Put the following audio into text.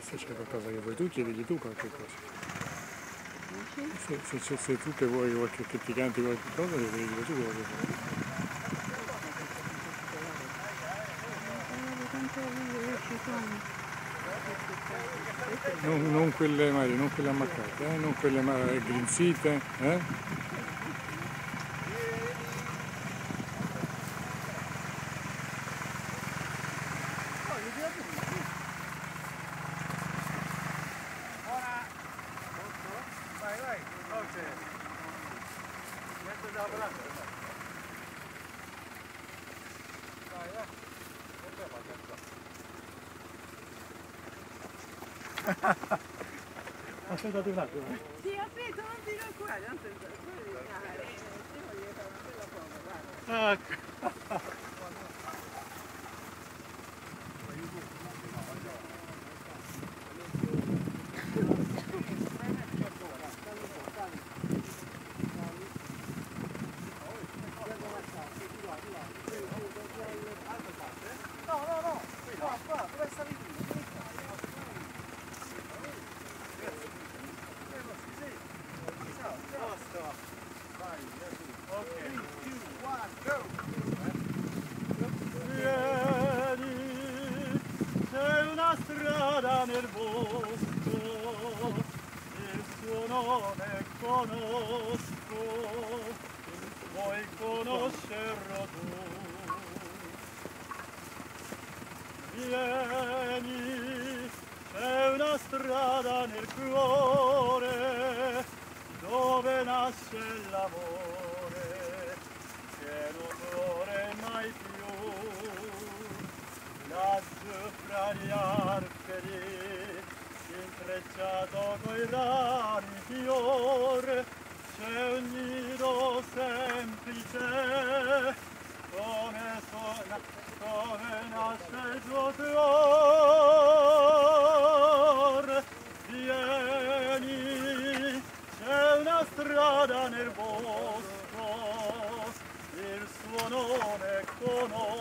se c'è qualcosa che vuoi tu, chiedili tu qualche cosa. Se, se, se, tu che vuoi qualche, che ti canti qualche cosa, dire tu quello che. Non, non quelle magari, non quelle ammaccate, eh? non quelle grinzite, eh? Aspettate un attimo. Eh. Sì, aspetta, non tiro qua, tanto quello di cagare, se strada nel bosco il suo nome conosco vuoi conoscerlo tu. Vieni c'è una strada nel cuore dove nasce l'amore che non muore mai più. La zufraria lasciato coi rari fior c'è un nido semplice. Come suona come nasce il suo fiore vieni c'è una strada nel bosco il suo nome conosco.